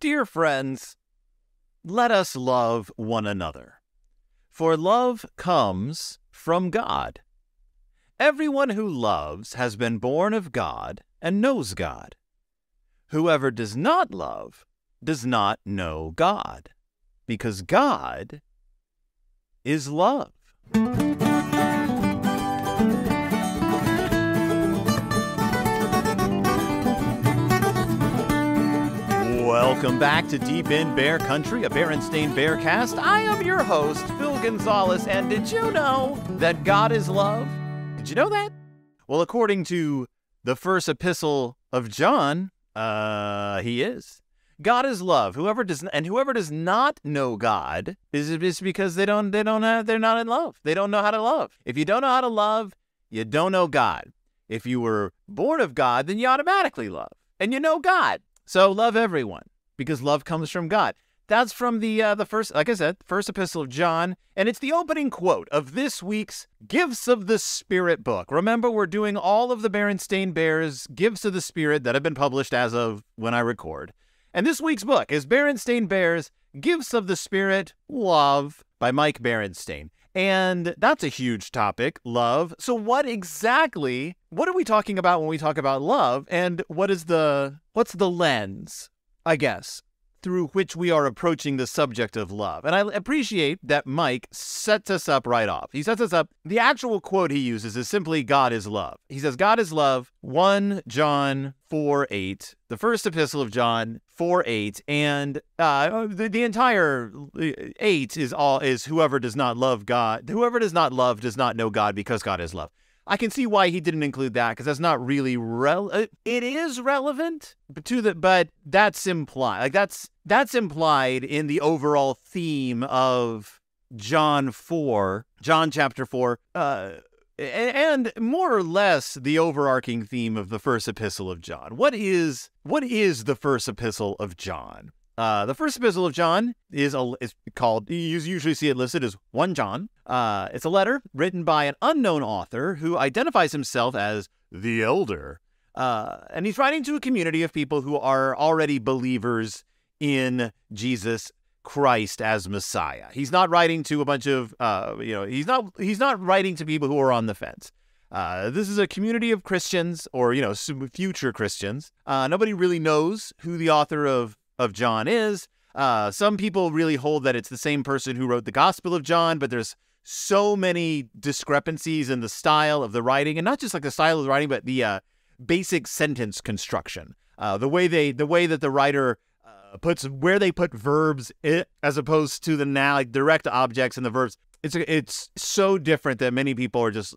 Dear friends, let us love one another, for love comes from God. Everyone who loves has been born of God and knows God. Whoever does not love does not know God, because God is love. Welcome back to Deep in Bear Country, a Berenstain Bearcast. I am your host, Phil Gonzales, and did you know that God is love? Did you know that? Well, according to the first epistle of John, uh, he is. God is love. Whoever does and whoever does not know God is is because they don't they don't have they're not in love. They don't know how to love. If you don't know how to love, you don't know God. If you were born of God, then you automatically love. And you know God. So love everyone because love comes from God. That's from the uh, the first, like I said, first epistle of John, and it's the opening quote of this week's Gifts of the Spirit book. Remember, we're doing all of the Berenstain Bears Gifts of the Spirit that have been published as of when I record. And this week's book is Berenstain Bears Gifts of the Spirit Love by Mike Berenstain. And that's a huge topic, love. So what exactly what are we talking about when we talk about love and what is the what's the lens, I guess, through which we are approaching the subject of love. And I appreciate that Mike sets us up right off. He sets us up. The actual quote he uses is simply God is love. He says, God is love, 1 John 4 8, the first epistle of John 4 8. And uh, the, the entire 8 is all is whoever does not love God, whoever does not love does not know God because God is love. I can see why he didn't include that because that's not really rel. Uh, it is relevant to the, but that's implied. Like that's that's implied in the overall theme of John four, John chapter four, uh, and more or less the overarching theme of the first epistle of John. What is what is the first epistle of John? Uh, the first epistle of John is a, is called. You usually see it listed as one John. Uh, it's a letter written by an unknown author who identifies himself as the elder, uh, and he's writing to a community of people who are already believers in Jesus Christ as Messiah. He's not writing to a bunch of, uh, you know, he's not he's not writing to people who are on the fence. Uh, this is a community of Christians, or you know, future Christians. Uh, nobody really knows who the author of of John is. Uh, some people really hold that it's the same person who wrote the Gospel of John, but there's so many discrepancies in the style of the writing, and not just like the style of the writing, but the uh, basic sentence construction. Uh, the way they, the way that the writer uh, puts where they put verbs, it, as opposed to the now like direct objects and the verbs. It's it's so different that many people are just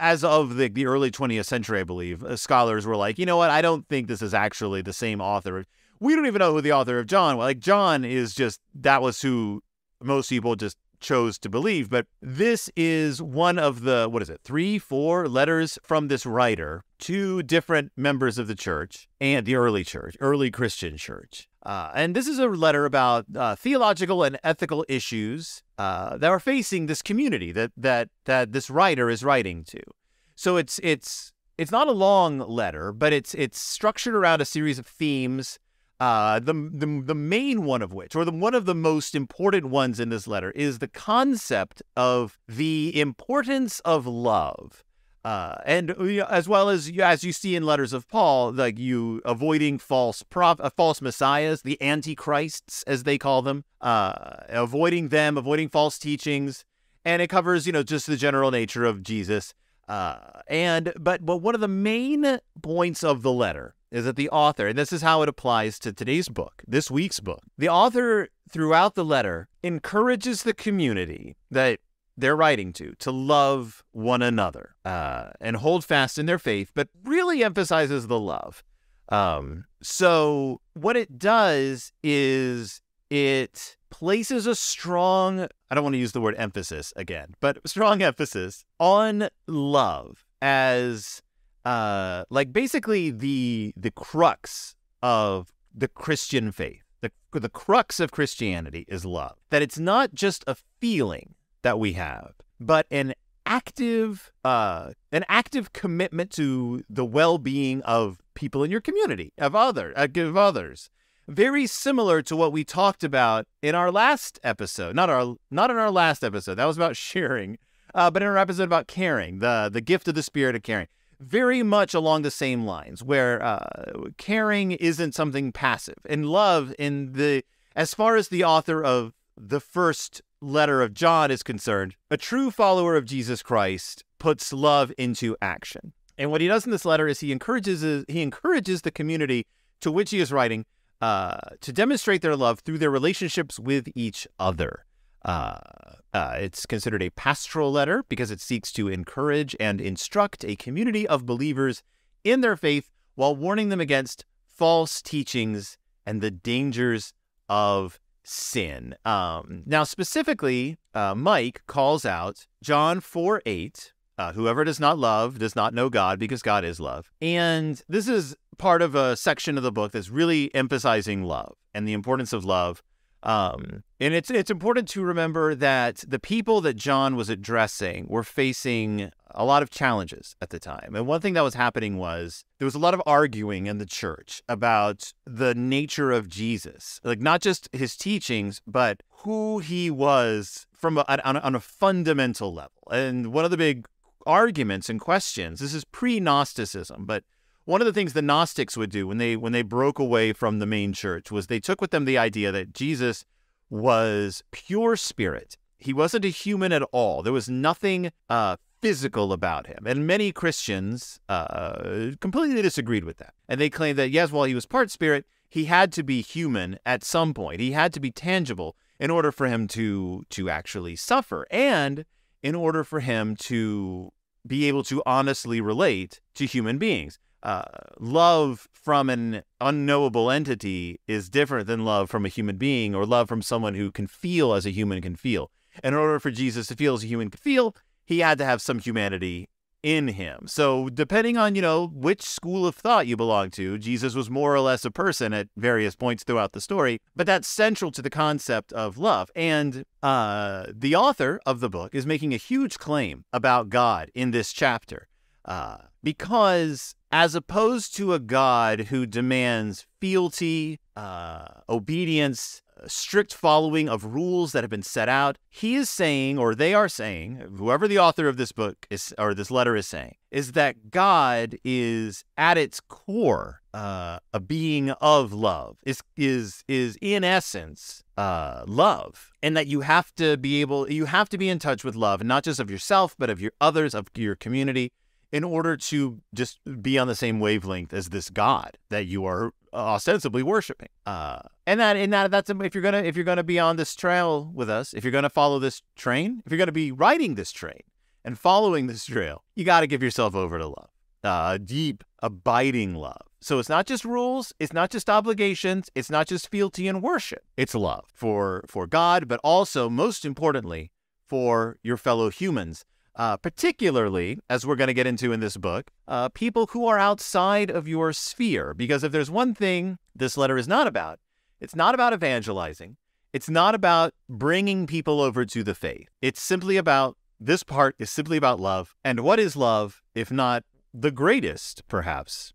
as of the, the early 20th century, I believe, uh, scholars were like, you know what, I don't think this is actually the same author we don't even know who the author of John was. Like John is just that was who most people just chose to believe. But this is one of the what is it, three, four letters from this writer to different members of the church and the early church, early Christian church. Uh, and this is a letter about uh, theological and ethical issues uh, that are facing this community that that that this writer is writing to. So it's it's it's not a long letter, but it's it's structured around a series of themes uh, the, the the main one of which, or the one of the most important ones in this letter, is the concept of the importance of love, uh, and as well as as you see in letters of Paul, like you avoiding false prof, uh, false messiahs, the antichrists as they call them, uh, avoiding them, avoiding false teachings, and it covers you know just the general nature of Jesus. Uh, and but but one of the main points of the letter is that the author, and this is how it applies to today's book, this week's book, the author throughout the letter encourages the community that they're writing to to love one another uh, and hold fast in their faith, but really emphasizes the love. Um, so what it does is it places a strong, I don't want to use the word emphasis again, but strong emphasis on love as uh, like basically the the crux of the Christian faith. The, the crux of Christianity is love. That it's not just a feeling that we have, but an active uh, an active commitment to the well-being of people in your community, of other uh, of others. very similar to what we talked about in our last episode. Not our not in our last episode. That was about sharing, uh, but in our episode about caring, the the gift of the spirit of caring. Very much along the same lines, where uh, caring isn't something passive, and love in the as far as the author of the first letter of John is concerned, a true follower of Jesus Christ puts love into action. And what he does in this letter is he encourages he encourages the community to which he is writing uh, to demonstrate their love through their relationships with each other. Uh, uh, it's considered a pastoral letter because it seeks to encourage and instruct a community of believers in their faith while warning them against false teachings and the dangers of sin. Um, now, specifically, uh, Mike calls out John 4 8, uh, whoever does not love does not know God because God is love. And this is part of a section of the book that's really emphasizing love and the importance of love. Um, and it's it's important to remember that the people that John was addressing were facing a lot of challenges at the time. And one thing that was happening was there was a lot of arguing in the church about the nature of Jesus, like not just his teachings, but who he was from a, on, a, on a fundamental level. And one of the big arguments and questions. This is pre-Gnosticism, but one of the things the Gnostics would do when they when they broke away from the main church was they took with them the idea that Jesus was pure spirit. He wasn't a human at all. There was nothing uh, physical about him. And many Christians uh, completely disagreed with that. And they claimed that, yes, while he was part spirit, he had to be human at some point. He had to be tangible in order for him to, to actually suffer. And in order for him to be able to honestly relate to human beings. Uh, love from an unknowable entity is different than love from a human being or love from someone who can feel as a human can feel. In order for Jesus to feel as a human can feel, he had to have some humanity in him. So, depending on, you know, which school of thought you belong to, Jesus was more or less a person at various points throughout the story, but that's central to the concept of love. And uh, the author of the book is making a huge claim about God in this chapter uh, because, as opposed to a God who demands fealty, uh, obedience, strict following of rules that have been set out. He is saying, or they are saying, whoever the author of this book is, or this letter is saying, is that God is at its core uh, a being of love. Is is is in essence uh, love, and that you have to be able, you have to be in touch with love, not just of yourself, but of your others, of your community in order to just be on the same wavelength as this God that you are ostensibly worshiping. Uh, and that, and that, that's if you're gonna if you're gonna be on this trail with us, if you're gonna follow this train, if you're gonna be riding this train and following this trail, you got to give yourself over to love, uh, deep, abiding love. So it's not just rules, it's not just obligations, it's not just fealty and worship. It's love for for God, but also most importantly for your fellow humans uh, particularly, as we're going to get into in this book, uh, people who are outside of your sphere. Because if there's one thing this letter is not about, it's not about evangelizing. It's not about bringing people over to the faith. It's simply about, this part is simply about love. And what is love, if not the greatest, perhaps,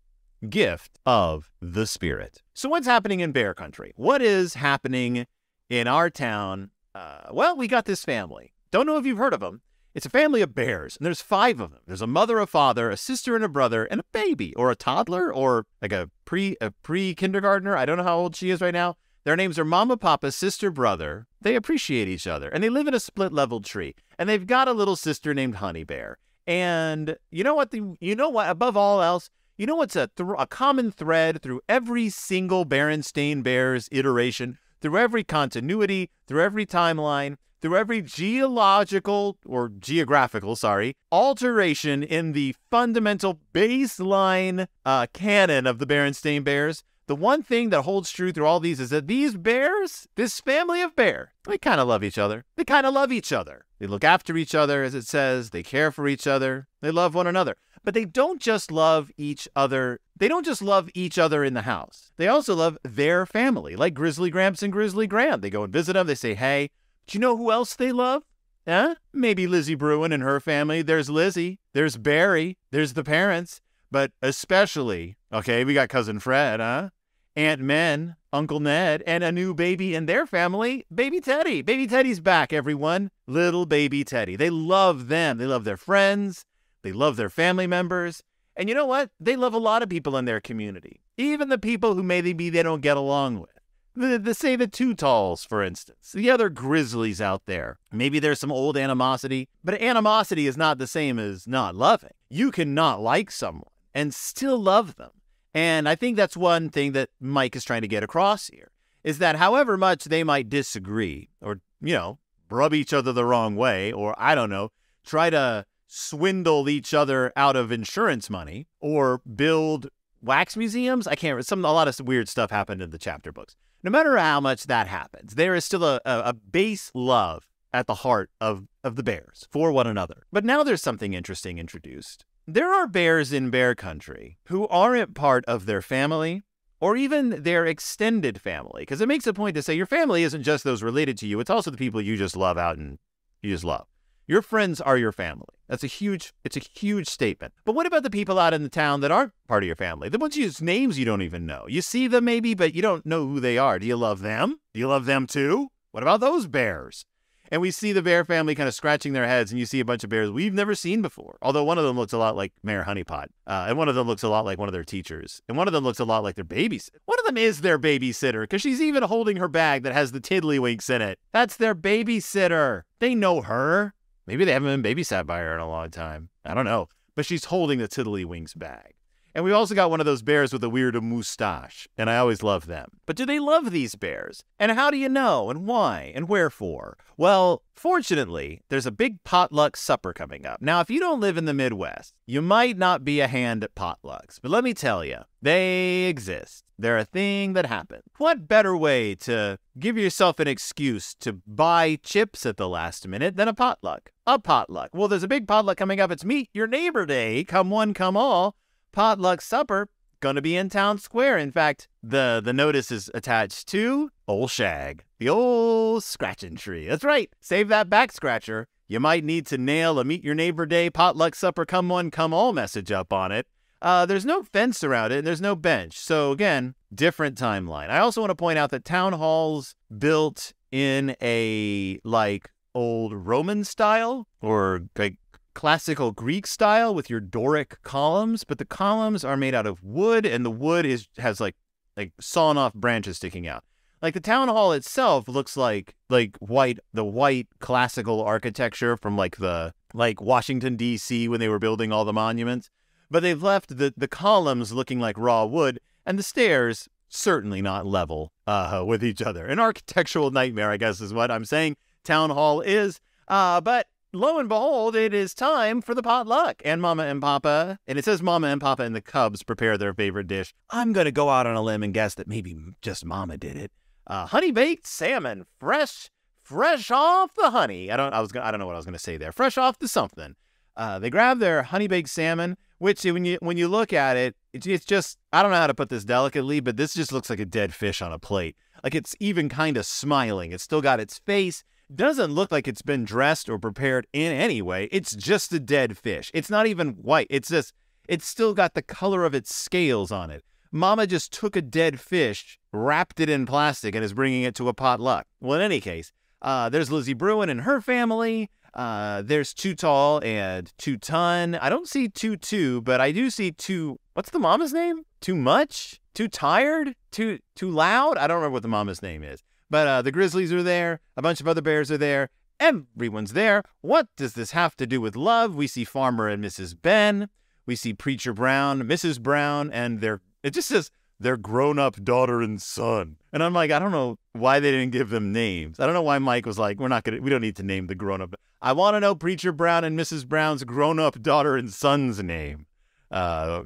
gift of the Spirit? So, what's happening in Bear Country? What is happening in our town? Uh, well, we got this family. Don't know if you've heard of them. It's a family of bears, and there's five of them. There's a mother, a father, a sister, and a brother, and a baby, or a toddler, or like a pre a pre kindergartner. I don't know how old she is right now. Their names are Mama, Papa, Sister, Brother. They appreciate each other, and they live in a split level tree. And they've got a little sister named Honey Bear. And you know what? The, you know what? Above all else, you know what's a a common thread through every single Berenstain Bears iteration, through every continuity, through every timeline through every geological or geographical, sorry, alteration in the fundamental baseline uh, canon of the Berenstain Bears, the one thing that holds true through all these is that these bears, this family of bear, they kind of love each other. They kind of love each other. They look after each other, as it says. They care for each other. They love one another. But they don't just love each other. They don't just love each other in the house. They also love their family, like Grizzly Gramps and Grizzly Gran. They go and visit them. They say, hey, do you know who else they love? Huh? Maybe Lizzie Bruin and her family. There's Lizzie. There's Barry. There's the parents. But especially, okay, we got cousin Fred, huh? Aunt Min, Uncle Ned and a new baby in their family, baby Teddy. Baby Teddy's back, everyone. Little baby Teddy. They love them. They love their friends. They love their family members. And you know what? They love a lot of people in their community, even the people who maybe they don't get along with. The, the say the Tootalls, for instance, the other grizzlies out there. Maybe there's some old animosity, but animosity is not the same as not loving. You can not like someone and still love them. And I think that's one thing that Mike is trying to get across here is that however much they might disagree or, you know, rub each other the wrong way, or I don't know, try to swindle each other out of insurance money or build wax museums. I can't, some, a lot of weird stuff happened in the chapter books. No matter how much that happens, there is still a, a, base love at the heart of, of the bears for one another. But now there's something interesting introduced. There are bears in bear country who aren't part of their family or even their extended family, because it makes a point to say your family isn't just those related to you, it's also the people you just love out and you just love. Your friends are your family. That's a huge it's a huge statement. But what about the people out in the town that aren't part of your family? The ones whose names you don't even know. You see them maybe, but you don't know who they are. Do you love them? Do you love them too? What about those bears? And we see the bear family kind of scratching their heads, and you see a bunch of bears we've never seen before. Although one of them looks a lot like Mayor Honeypot, uh, and one of them looks a lot like one of their teachers, and one of them looks a lot like their babysitter. One of them is their babysitter because she's even holding her bag that has the tiddlywinks in it. That's their babysitter. They know her. Maybe they haven't been babysat by her in a long time. I don't know. But she's holding the Tiddlywinks bag. And we've also got one of those bears with a weird moustache, and I always love them. But do they love these bears? And how do you know, and why, and wherefore? Well, fortunately, there's a big potluck supper coming up. Now, if you don't live in the Midwest, you might not be a hand at potlucks, but let me tell you, they exist. They're a thing that happens. What better way to give yourself an excuse to buy chips at the last minute than a potluck? A potluck. Well, there's a big potluck coming up. It's Meet Your Neighbor Day. Come one, come all. Potluck supper gonna be in town square. In fact, the the notice is attached to Old Shag, the old scratching tree. That's right. Save that back scratcher. You might need to nail a Meet Your Neighbor Day potluck supper come one come all message up on it. Uh, there's no fence around it, and there's no bench. So again, different timeline. I also want to point out that town halls built in a like old Roman style or like classical Greek style with your Doric columns, but the columns are made out of wood, and the wood is has like like sawn off branches sticking out. Like the town hall itself looks like like white the white classical architecture from like the like Washington D.C. when they were building all the monuments but they've left the, the columns looking like raw wood and the stairs certainly not level uh, with each other. An architectural nightmare, I guess, is what I'm saying. Town Hall is. Uh, but lo and behold, it is time for the potluck. And Mama and Papa, and it says Mama and Papa and the Cubs prepare their favorite dish. I'm going to go out on a limb and guess that maybe just Mama did it. Uh, honey baked salmon, fresh, fresh off the honey. I don't, I was, I don't know what I was going to say there. Fresh off the something. Uh, they grab their honey baked salmon which when you when you look at it, it's just I don't know how to put this delicately, but this just looks like a dead fish on a plate. Like it's even kind of smiling. It's still got its face. Doesn't look like it's been dressed or prepared in any way. It's just a dead fish. It's not even white. It's just it's still got the color of its scales on it. Mama just took a dead fish, wrapped it in plastic, and is bringing it to a potluck. Well, in any case, uh, there's Lizzie Bruin and her family. Uh, there's Too Tall and Too Ton. I don't see Too Too, but I do see Too. What's the mama's name? Too much? Too tired? Too too loud? I don't remember what the mama's name is. But uh, the Grizzlies are there. A bunch of other bears are there. Everyone's there. What does this have to do with love? We see Farmer and Mrs. Ben. We see Preacher Brown, Mrs. Brown, and their. It just says their grown up daughter and son. And I'm like, I don't know why they didn't give them names. I don't know why Mike was like, we're not going to, we don't need to name the grown up. I want to know Preacher Brown and Mrs. Brown's grown up daughter and son's name. Uh,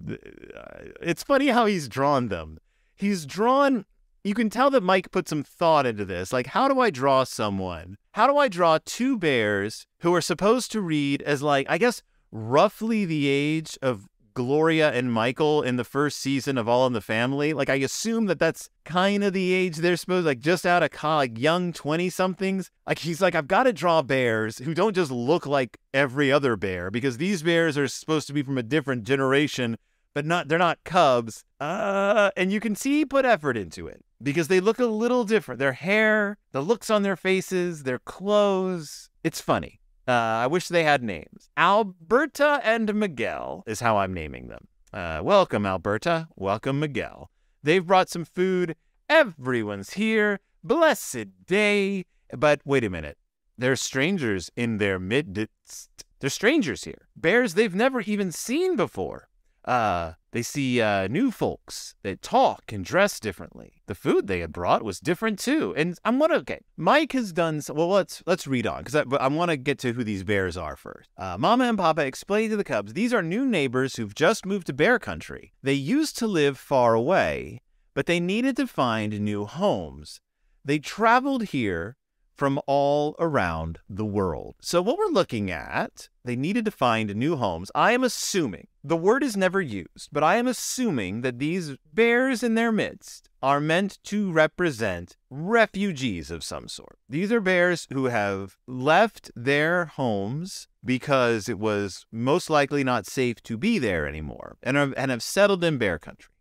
it's funny how he's drawn them. He's drawn, you can tell that Mike put some thought into this. Like, how do I draw someone? How do I draw two bears who are supposed to read as, like, I guess, roughly the age of Gloria and Michael in the first season of All in the Family. Like, I assume that that's kind of the age they're supposed, like, just out of college, young 20 somethings. Like, he's like, I've got to draw bears who don't just look like every other bear because these bears are supposed to be from a different generation, but not they're not cubs. Uh, and you can see he put effort into it because they look a little different. Their hair, the looks on their faces, their clothes. It's funny. Uh, I wish they had names. Alberta and Miguel is how I'm naming them. Uh, welcome, Alberta. Welcome, Miguel. They've brought some food. Everyone's here. Blessed day. But wait a minute. They're strangers in their midst. They're strangers here. Bears they've never even seen before. Uh, they see uh, new folks that talk and dress differently. The food they had brought was different too. And I'm gonna okay. Mike has done so, well. Let's let's read on because I, I want to get to who these bears are first. Uh, Mama and Papa explained to the cubs these are new neighbors who've just moved to bear country. They used to live far away, but they needed to find new homes. They traveled here from all around the world. So, what we're looking at, they needed to find new homes. I am assuming, the word is never used, but I am assuming that these bears in their midst are meant to represent refugees of some sort. These are bears who have left their homes because it was most likely not safe to be there anymore and, and have settled in bear country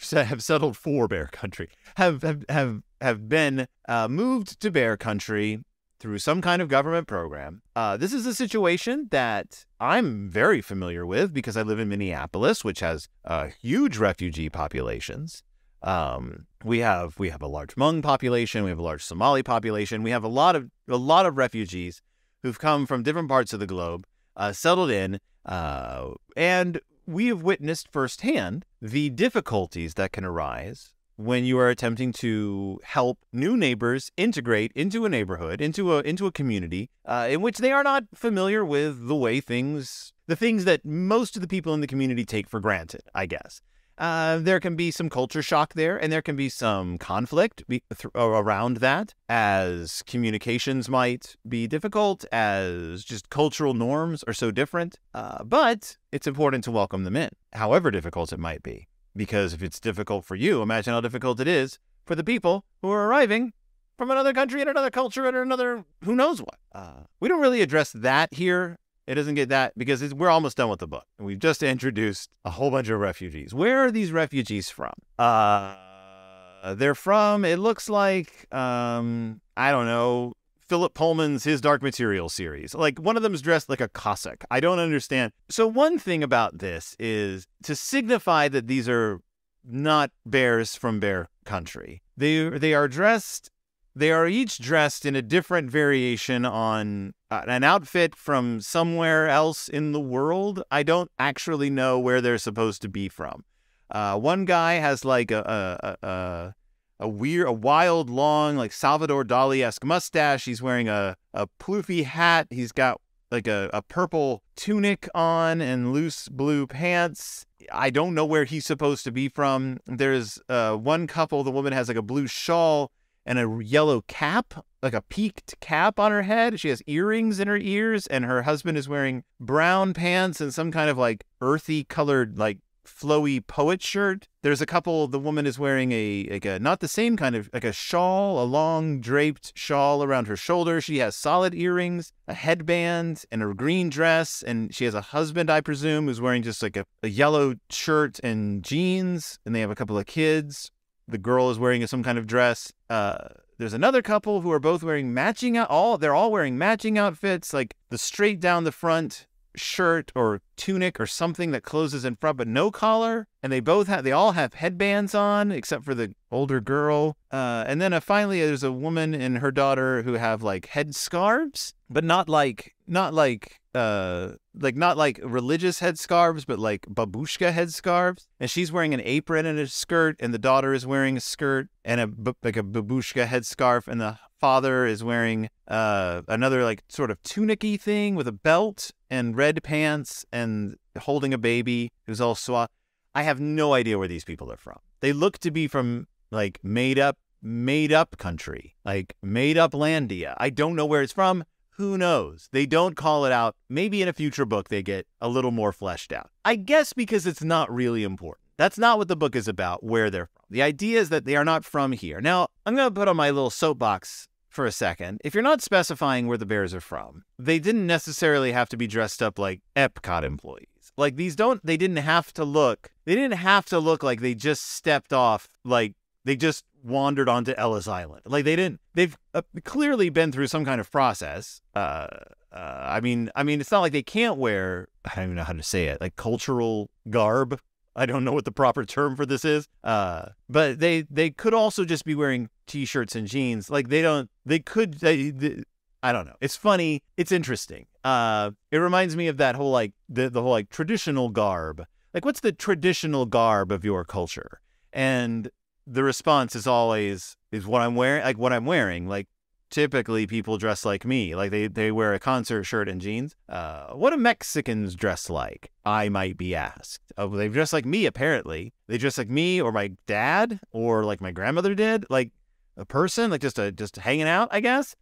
have settled for bear country have have have, have been uh, moved to bear country through some kind of government program. Uh, this is a situation that I'm very familiar with because I live in Minneapolis, which has uh, huge refugee populations. Um, we have we have a large Hmong population, we have a large Somali population, we have a lot of a lot of refugees who've come from different parts of the globe, uh, settled in, uh, and we have witnessed firsthand the difficulties that can arise when you are attempting to help new neighbors integrate into a neighborhood, into a into a community uh, in which they are not familiar with the way things, the things that most of the people in the community take for granted. I guess uh, there can be some culture shock there, and there can be some conflict be- th- around that, as communications might be difficult, as just cultural norms are so different. Uh, but it's important to welcome them in, however difficult it might be. Because if it's difficult for you, imagine how difficult it is for the people who are arriving from another country and another culture and another who knows what. Uh, we don't really address that here it doesn't get that because we're almost done with the book. And we've just introduced a whole bunch of refugees. Where are these refugees from? Uh, they're from, it looks like, um, I don't know, Philip Pullman's His Dark Material series. Like one of them is dressed like a Cossack. I don't understand. So, one thing about this is to signify that these are not bears from bear country. They, they are dressed they are each dressed in a different variation on uh, an outfit from somewhere else in the world. I don't actually know where they're supposed to be from. Uh, one guy has like a a, a a weird, a wild, long, like Salvador Dali esque mustache. He's wearing a a poofy hat. He's got like a, a purple tunic on and loose blue pants. I don't know where he's supposed to be from. There's uh, one couple. The woman has like a blue shawl and a yellow cap, like a peaked cap on her head. She has earrings in her ears, and her husband is wearing brown pants and some kind of like earthy colored, like flowy poet shirt. There's a couple. The woman is wearing a like a not the same kind of like a shawl, a long draped shawl around her shoulder. She has solid earrings, a headband, and a green dress. And she has a husband, I presume, who's wearing just like a, a yellow shirt and jeans. And they have a couple of kids the girl is wearing some kind of dress. Uh, there's another couple who are both wearing matching out all they're all wearing matching outfits, like the straight down the front shirt or tunic or something that closes in front but no collar and they both have they all have headbands on except for the older girl. Uh, and then uh, finally there's a woman and her daughter who have like head scarves but not like not like uh like not like religious headscarves but like babushka headscarves and she's wearing an apron and a skirt and the daughter is wearing a skirt and a like a babushka headscarf and the father is wearing uh another like sort of tunicky thing with a belt and red pants and holding a baby who's all swat i have no idea where these people are from they look to be from like made up made up country like made up landia i don't know where it's from who knows? They don't call it out. Maybe in a future book they get a little more fleshed out. I guess because it's not really important. That's not what the book is about, where they're from. The idea is that they are not from here. Now, I'm going to put on my little soapbox for a second, if you're not specifying where the bears are from, they didn't necessarily have to be dressed up like Epcot employees. Like these don't, they didn't have to look, they didn't have to look like they just stepped off, like they just wandered onto Ellis Island. Like they didn't, they've uh, clearly been through some kind of process. Uh, uh, I mean, I mean, it's not like they can't wear, I don't even know how to say it, like cultural garb I don't know what the proper term for this is. Uh, but they they could also just be wearing t-shirts and jeans. Like they don't they could they, they I don't know. It's funny. It's interesting. Uh, it reminds me of that whole like the the whole like traditional garb. Like what's the traditional garb of your culture? And the response is always is what I'm wearing like what I'm wearing. Like typically people dress like me. Like they, they wear a concert shirt and jeans. Uh, what do Mexicans dress like? I might be asked. Oh, they dress like me, apparently. They dress like me or my dad or like my grandmother did. Like a person, like just a just hanging out, I guess.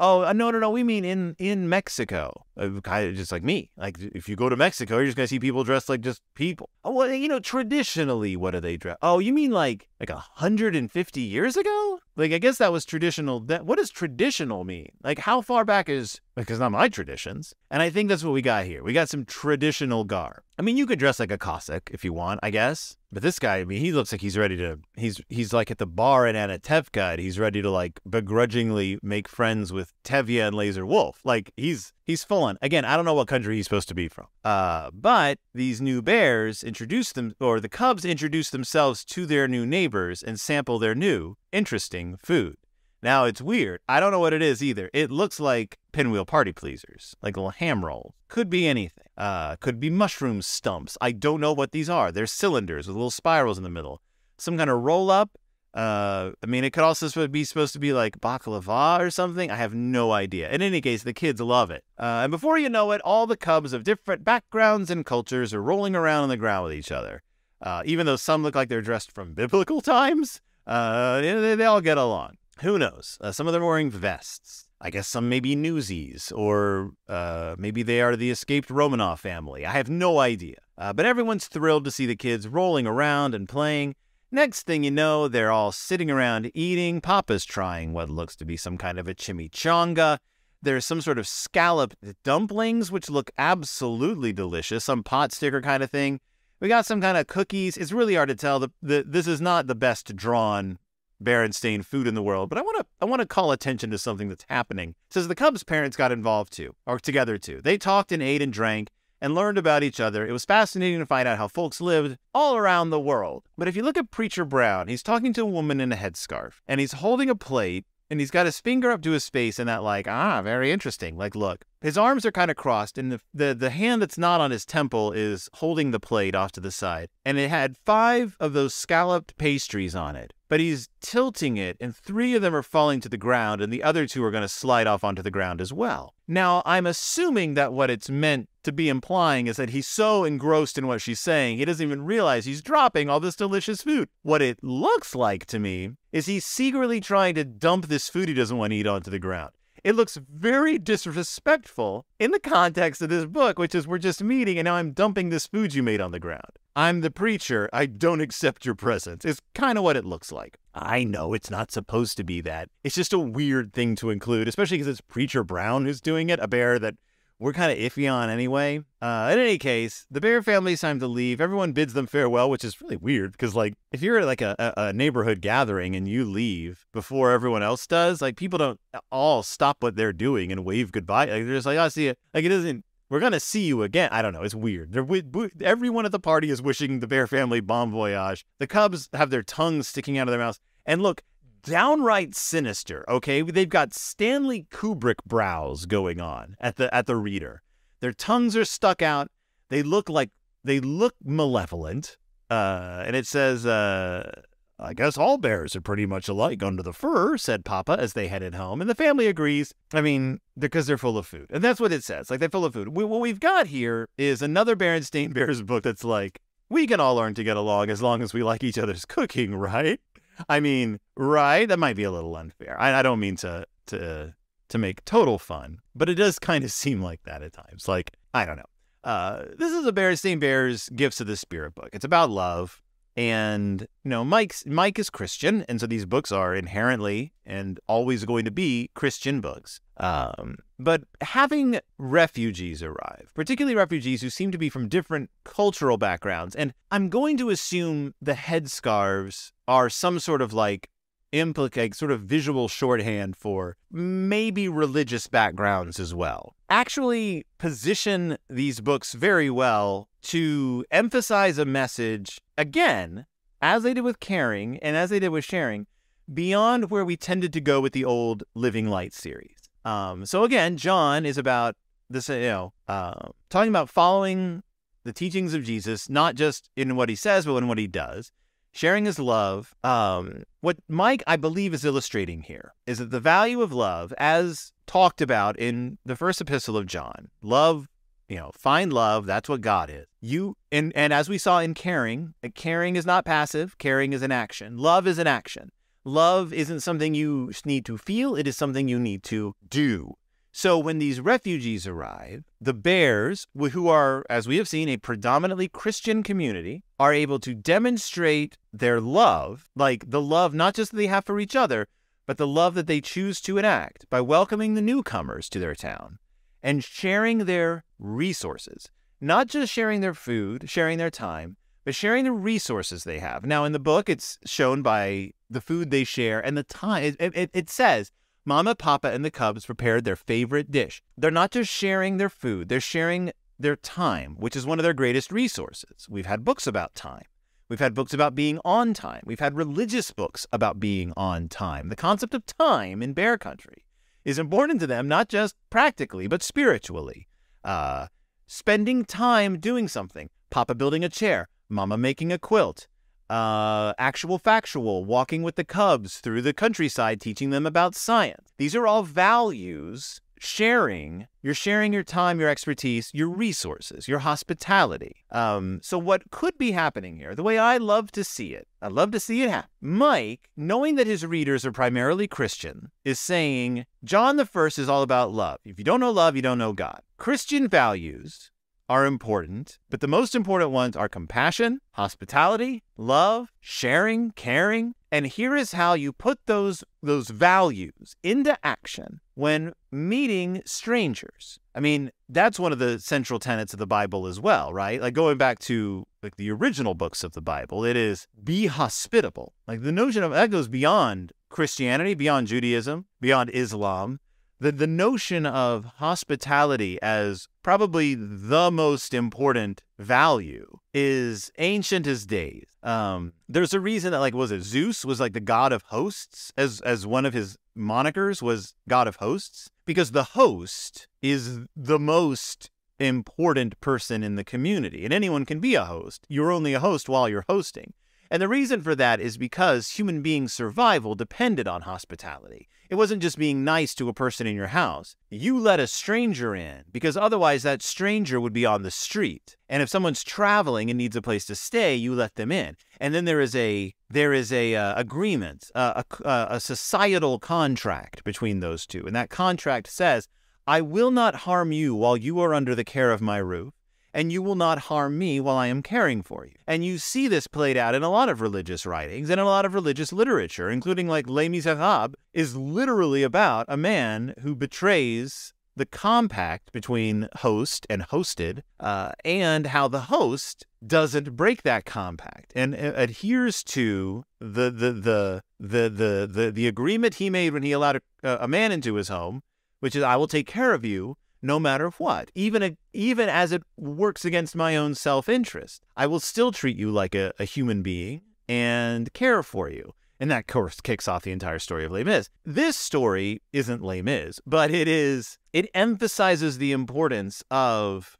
Oh uh, no no no! We mean in in Mexico, uh, kind of just like me. Like if you go to Mexico, you're just gonna see people dressed like just people. Oh well, you know, traditionally, what do they dress? Oh, you mean like like 150 years ago? Like I guess that was traditional. That what does traditional mean? Like how far back is? Because not my traditions. And I think that's what we got here. We got some traditional garb. I mean, you could dress like a Cossack if you want, I guess. But this guy, I mean, he looks like he's ready to. He's he's like at the bar in Anatevka, and he's ready to like begrudgingly make friends with Tevye and Lazar Wolf. Like he's he's full on. Again, I don't know what country he's supposed to be from. Uh, but these new bears introduce them, or the cubs introduce themselves to their new neighbors and sample their new interesting food. Now it's weird. I don't know what it is either. It looks like pinwheel party pleasers, like little ham rolls. Could be anything. Uh, could be mushroom stumps. I don't know what these are. They're cylinders with little spirals in the middle. Some kind of roll up. Uh, I mean, it could also be supposed to be like baklava or something. I have no idea. In any case, the kids love it. Uh, and before you know it, all the cubs of different backgrounds and cultures are rolling around on the ground with each other. Uh, even though some look like they're dressed from biblical times, uh, they, they all get along. Who knows? Uh, some of them are wearing vests. I guess some may be newsies, or uh, maybe they are the escaped Romanov family. I have no idea. Uh, but everyone's thrilled to see the kids rolling around and playing. Next thing you know, they're all sitting around eating. Papa's trying what looks to be some kind of a chimichanga. There's some sort of scalloped dumplings, which look absolutely delicious, some pot sticker kind of thing. We got some kind of cookies. It's really hard to tell. The, the, this is not the best drawn Berenstain food in the world, but I want to I want to call attention to something that's happening. It says the Cubs' parents got involved too, or together too. They talked and ate and drank and learned about each other. It was fascinating to find out how folks lived all around the world. But if you look at Preacher Brown, he's talking to a woman in a headscarf, and he's holding a plate, and he's got his finger up to his face, and that like ah, very interesting. Like look, his arms are kind of crossed, and the, the the hand that's not on his temple is holding the plate off to the side, and it had five of those scalloped pastries on it but he's tilting it, and three of them are falling to the ground, and the other two are going to slide off onto the ground as well. Now, I'm assuming that what it's meant to be implying is that he's so engrossed in what she's saying, he doesn't even realize he's dropping all this delicious food. What it looks like to me is he's secretly trying to dump this food he doesn't want to eat onto the ground. It looks very disrespectful in the context of this book, which is we're just meeting and now I'm dumping this food you made on the ground. I'm the preacher. I don't accept your presence. It's kind of what it looks like. I know it's not supposed to be that. It's just a weird thing to include, especially because it's Preacher Brown who's doing it, a bear that we're kind of iffy on anyway. Uh, in any case, the bear family's time to leave. Everyone bids them farewell, which is really weird because, like, if you're at like a, a neighborhood gathering and you leave before everyone else does, like, people don't all stop what they're doing and wave goodbye. Like, they're just like, I oh, see it. Like, it doesn't. We're gonna see you again. I don't know. It's weird. They're, everyone at the party is wishing the bear family bon voyage. The cubs have their tongues sticking out of their mouths. And look, downright sinister. Okay, they've got Stanley Kubrick brows going on at the at the reader. Their tongues are stuck out. They look like they look malevolent. Uh, and it says, uh, "I guess all bears are pretty much alike under the fur," said Papa as they headed home, and the family agrees. I mean, because they're full of food, and that's what it says. Like they're full of food. We, what we've got here is another Berenstain Bears book that's like, we can all learn to get along as long as we like each other's cooking, right? I mean, right? That might be a little unfair. I, I don't mean to to to make total fun, but it does kind of seem like that at times. Like I don't know. Uh, this is a Berenstain Bears Gifts of the Spirit book. It's about love, And you know, Mike's Mike is Christian, and so these books are inherently and always going to be Christian books. Um, but having refugees arrive, particularly refugees who seem to be from different cultural backgrounds, and I'm going to assume the headscarves are some sort of like implicate sort of visual shorthand for maybe religious backgrounds as well. Actually, position these books very well to emphasize a message, again, as they did with caring and as they did with sharing, beyond where we tended to go with the old Living Light series. Um, so again, John is about this, you know, uh, talking about following the teachings of Jesus, not just in what he says, but in what he does sharing his love. Um, what Mike, I believe, is illustrating here is that the value of love, as talked about in the first epistle of John, love, you know, find love. That's what God is. You and and as we saw in caring, caring is not passive. Caring is an action. Love is an action. Love isn't something you need to feel. It is something you need to do. So when these refugees arrive, the Bears, who are, as we have seen, a predominantly Christian community, are able to demonstrate their love, like the love not just that they have for each other, but the love that they choose to enact by welcoming the newcomers to their town and sharing their resources. Not just sharing their food, sharing their time, but sharing the resources they have. Now, in the book, it's shown by the food they share and the time. It, it, it says Mama, Papa, and the Cubs prepared their favorite dish. They're not just sharing their food, they're sharing their time, which is one of their greatest resources. We've had books about time. We've had books about being on time. We've had religious books about being on time. The concept of time in bear country is important to them, not just practically, but spiritually. Uh, spending time doing something. Papa building a chair, Mama making a quilt, uh, actual factual, walking with the cubs through the countryside, teaching them about science. These are all values sharing. You're sharing your time, your expertise, your resources, your hospitality. Um, so, what could be happening here, the way I love to see it, I love to see it happen. Mike, knowing that his readers are primarily Christian, is saying John the First is all about love. If you don't know love, you don't know God. Christian values are important, but the most important ones are compassion, hospitality, love, sharing, caring. And here is how you put those, those values into action when meeting strangers. I mean, that's one of the central tenets of the Bible as well, right? Like going back to like the original books of the Bible, it is be hospitable. Like the notion of that goes beyond Christianity, beyond Judaism, beyond Islam the, the notion of hospitality as probably the most important value is ancient as days. Um, there's a reason that like was it Zeus was like the god of hosts as as one of his monikers was god of hosts because the host is the most important person in the community and anyone can be a host. You're only a host while you're hosting. And the reason for that is because human beings' survival depended on hospitality. It wasn't just being nice to a person in your house. You let a stranger in because otherwise that stranger would be on the street. And if someone's traveling and needs a place to stay, you let them in. And then there is a there is a uh, agreement, uh, a, uh, a societal contract between those two. And that contract says, "I will not harm you while you are under the care of my roof." And you will not harm me while I am caring for you. And you see this played out in a lot of religious writings and a lot of religious literature, including like Les Miserables, is literally about a man who betrays the compact between host and hosted, uh, and how the host doesn't break that compact and uh, adheres to the the the the the the, the agreement he made when he allowed a, a man into his home, which is I will take care of you no matter what. Even, even as it works against my own self interest, I will still treat you like a, a human being and care for you. And that, of course, kicks off the entire story of Les Mis. This story isn't Les Mis, but it is, it emphasizes the importance of,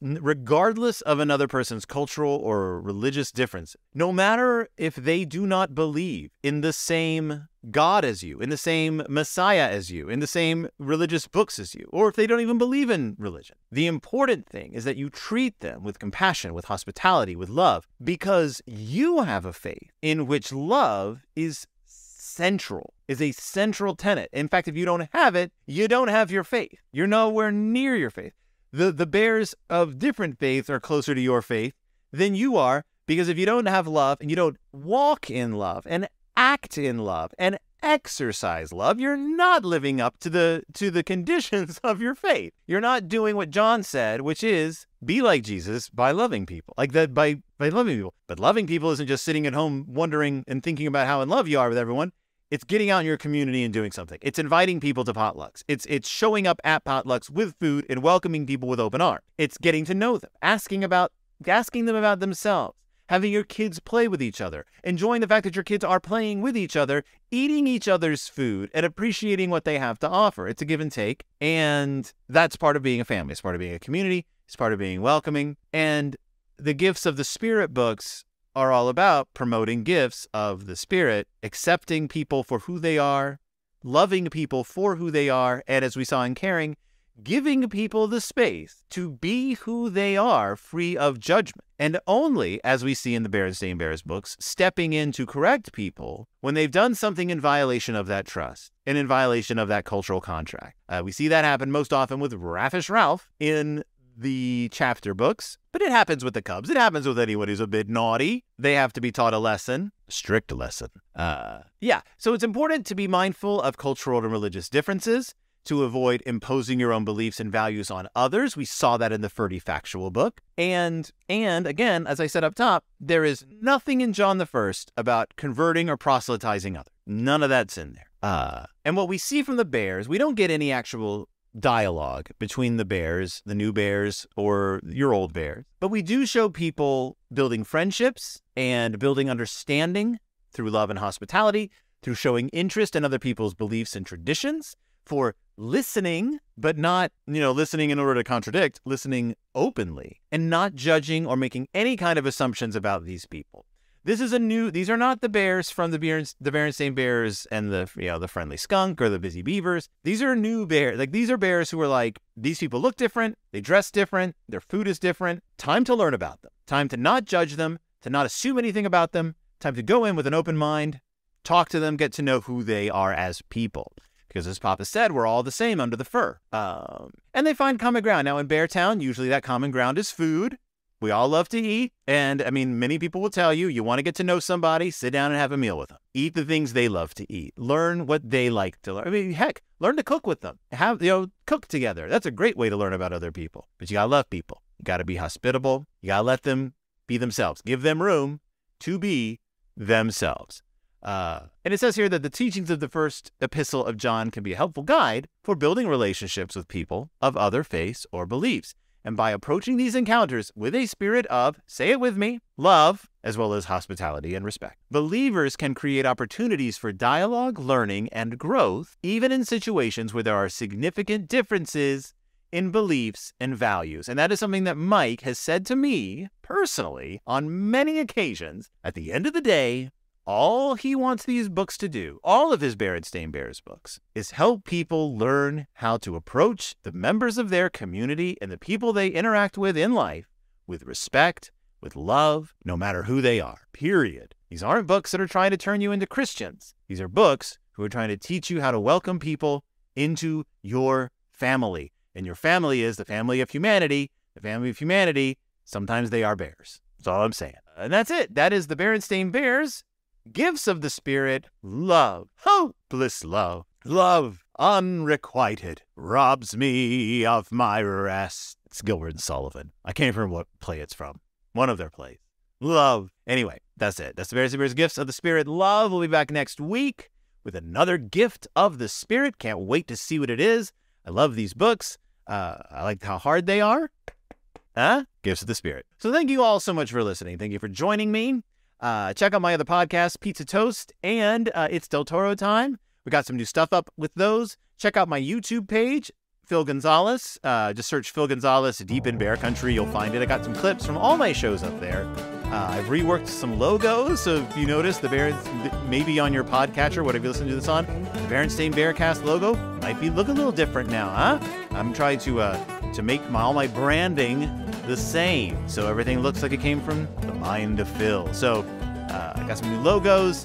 regardless of another person's cultural or religious difference, no matter if they do not believe in the same God as you, in the same Messiah as you, in the same religious books as you, or if they don't even believe in religion. The important thing is that you treat them with compassion, with hospitality, with love, because you have a faith in which love is central, is a central tenet. In fact, if you don't have it, you don't have your faith. You're nowhere near your faith. The, the bears of different faiths are closer to your faith than you are Because if you don't have love and you don't walk in love and act in love and exercise love, you're not living up to the to the conditions of your faith. You're not doing what John said, which is be like Jesus by loving people. Like that by by loving people. But loving people isn't just sitting at home wondering and thinking about how in love you are with everyone. It's getting out in your community and doing something. It's inviting people to potlucks. It's it's showing up at potlucks with food and welcoming people with open arms. It's getting to know them, asking about asking them about themselves having your kids play with each other, enjoying the fact that your kids are playing with each other, eating each other's food, and appreciating what they have to offer. It's a give and take. And that's part of being a family. It's part of being a community. It's part of being welcoming. And the gifts of the Spirit books are all about promoting gifts of the Spirit, accepting people for who they are, loving people for who they are, and as we saw in caring, giving people the space to be who they are free of judgment. And only, as we see in the Berenstain Bears books, stepping in to correct people when they've done something in violation of that trust and in violation of that cultural contract. Uh, we see that happen most often with Raffish Ralph in the chapter books, but it happens with the Cubs. It happens with anyone who's a bit naughty. They have to be taught a lesson, strict lesson. Uh, yeah, so it's important to be mindful of cultural and religious differences to avoid imposing your own beliefs and values on others. We saw that in the Ferdie Factual book. And and again, as I said up top, there is nothing in John the First about converting or proselytizing others. None of that's in there. Uh, and what we see from the bears, we don't get any actual dialogue between the bears, the new bears, or your old bears. But we do show people building friendships and building understanding through love and hospitality, through showing interest in other people's beliefs and traditions, for listening, but not, you know, listening in order to contradict, listening openly and not judging or making any kind of assumptions about these people. This is a new, these are not the bears from the, Bears, the Berenstain Bears and the, you know, the Friendly Skunk or the Busy Beavers. These are new bears. Like, these are bears who are like, these people look different, they dress different, their food is different. Time to learn about them. Time to not judge them, to not assume anything about them. Time to go in with an open mind, talk to them, get to know who they are as people because as Papa said, we're all the same under the fur. Um, and they find common ground. Now in Beartown, usually that common ground is food. We all love to eat. And I mean, many people will tell you, you want to get to know somebody, sit down and have a meal with them. Eat the things they love to eat. Learn what they like to learn. I mean, heck, learn to cook with them. Have, you know, cook together. That's a great way to learn about other people. But you got to love people. You got to be hospitable. You got to let them be themselves. Give them room to be themselves. Uh, and it says here that the teachings of the first epistle of John can be a helpful guide for building relationships with people of other faiths or beliefs. And by approaching these encounters with a spirit of, say it with me, love, as well as hospitality and respect, believers can create opportunities for dialogue, learning, and growth, even in situations where there are significant differences in beliefs and values. And that is something that Mike has said to me personally on many occasions. At the end of the day, all he wants these books to do, all of his Berenstain Bears books, is help people learn how to approach the members of their community and the people they interact with in life with respect, with love, no matter who they are. Period. These aren't books that are trying to turn you into Christians. These are books who are trying to teach you how to welcome people into your family. And your family is the family of humanity. The family of humanity, sometimes they are bears. That's all I'm saying. And that's it. That is the Berenstain Bears Gifts of the Spirit, love, hopeless love, love unrequited, robs me of my rest. It's Gilbert and Sullivan. I can't remember what play it's from. One of their plays. Love. Anyway, that's it. That's the Bears Bears Gifts of the Spirit. Love. We'll be back next week with another gift of the Spirit. Can't wait to see what it is. I love these books. Uh, I like how hard they are. Huh? Gifts of the Spirit. So thank you all so much for listening. Thank you for joining me. Uh, check out my other podcast, Pizza Toast, and uh, It's Del Toro Time. We got some new stuff up with those. Check out my YouTube page, Phil Gonzales. Uh, just search Phil Gonzales Deep in Bear Country. You'll find it. I got some clips from all my shows up there. Uh, I've reworked some logos. So if you notice the Bear, maybe on your podcatcher, whatever you listen to this on, the Berenstain Bearcast logo might be look a little different now, huh? I'm trying to uh, to make my, all my branding the same. So everything looks like it came from the mind of Phil. So uh, I got some new logos,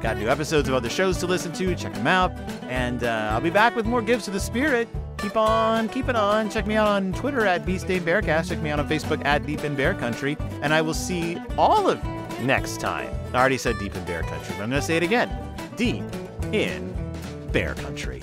got new episodes of other shows to listen to. Check them out. And uh, I'll be back with more Gifts of the Spirit keep on keeping on. Check me out on Twitter at BStainBearcast. Check me out on Facebook at Deep in Bear Country. And I will see all of you next time. I already said Deep in Bear Country, but I'm going to say it again. Deep in Bear Country.